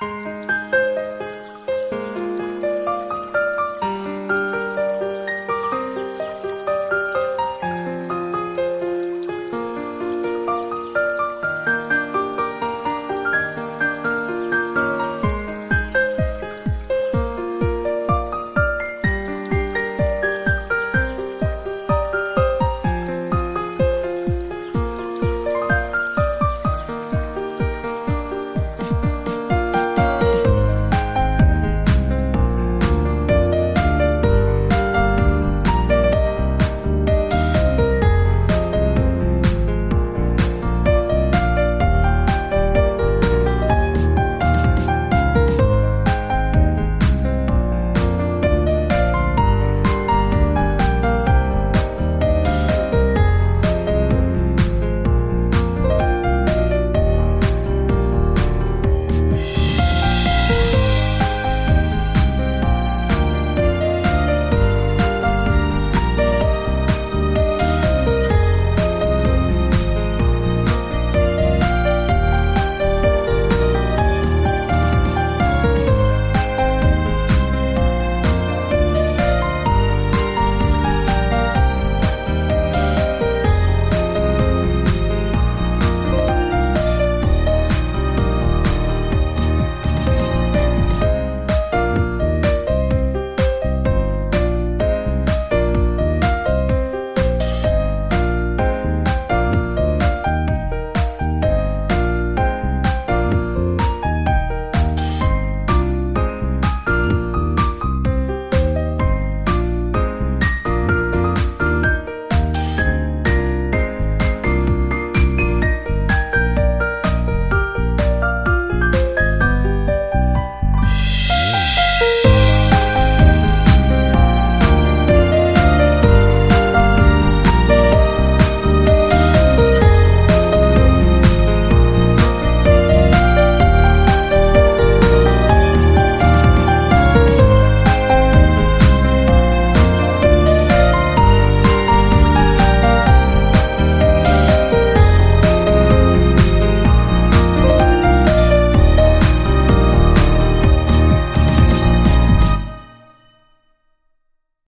Música